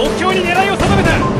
目標に狙いを定めた。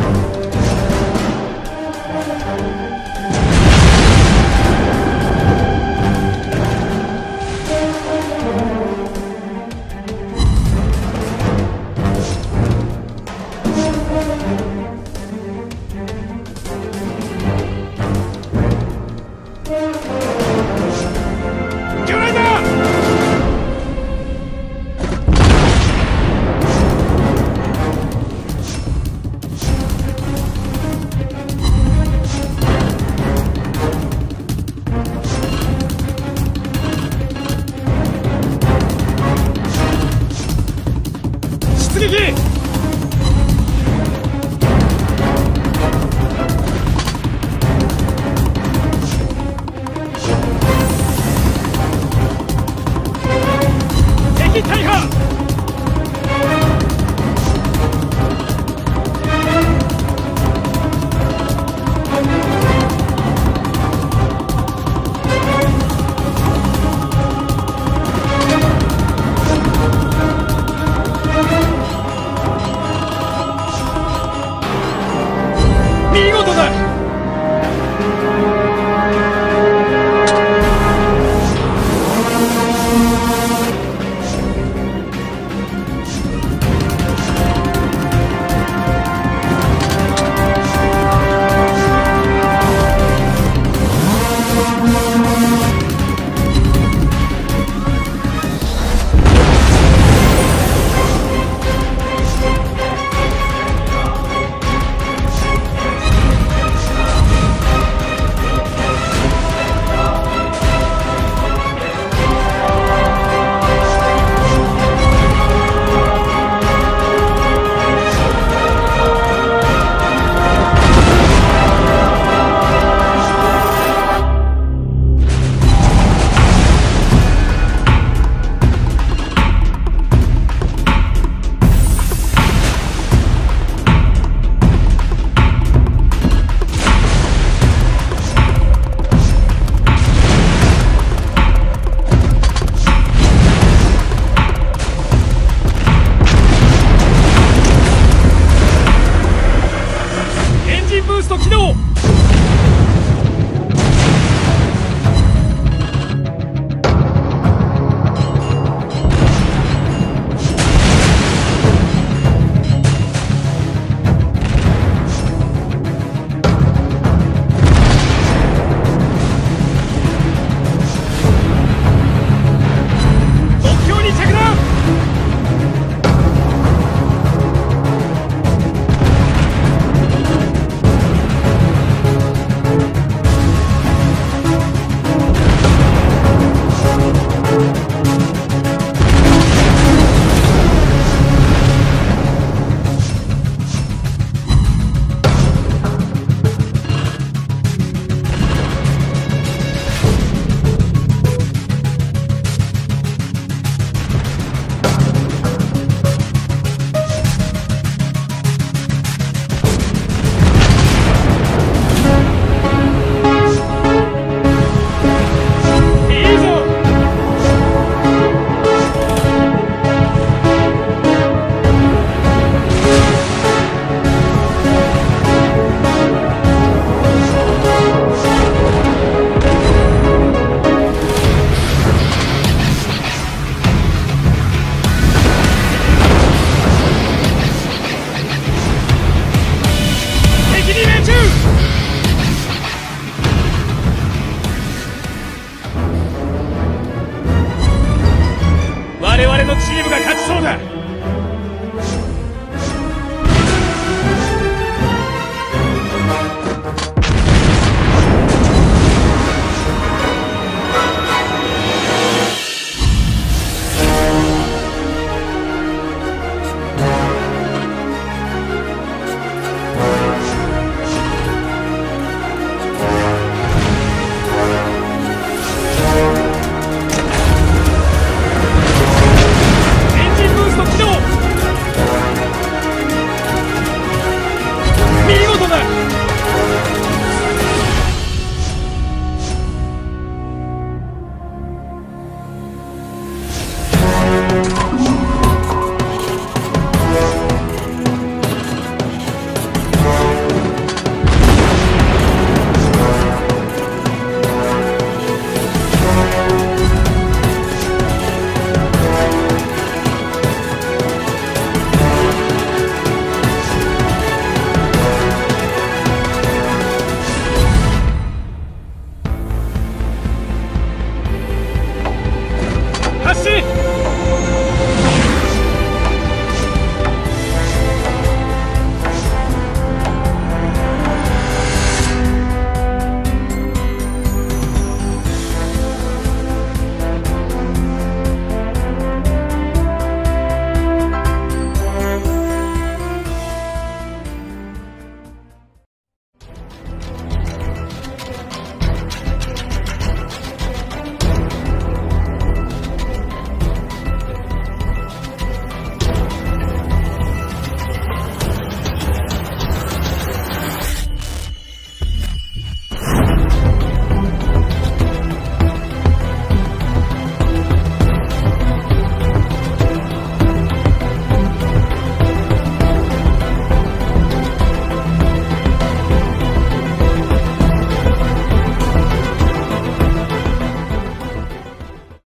のチームが勝ちそうだ。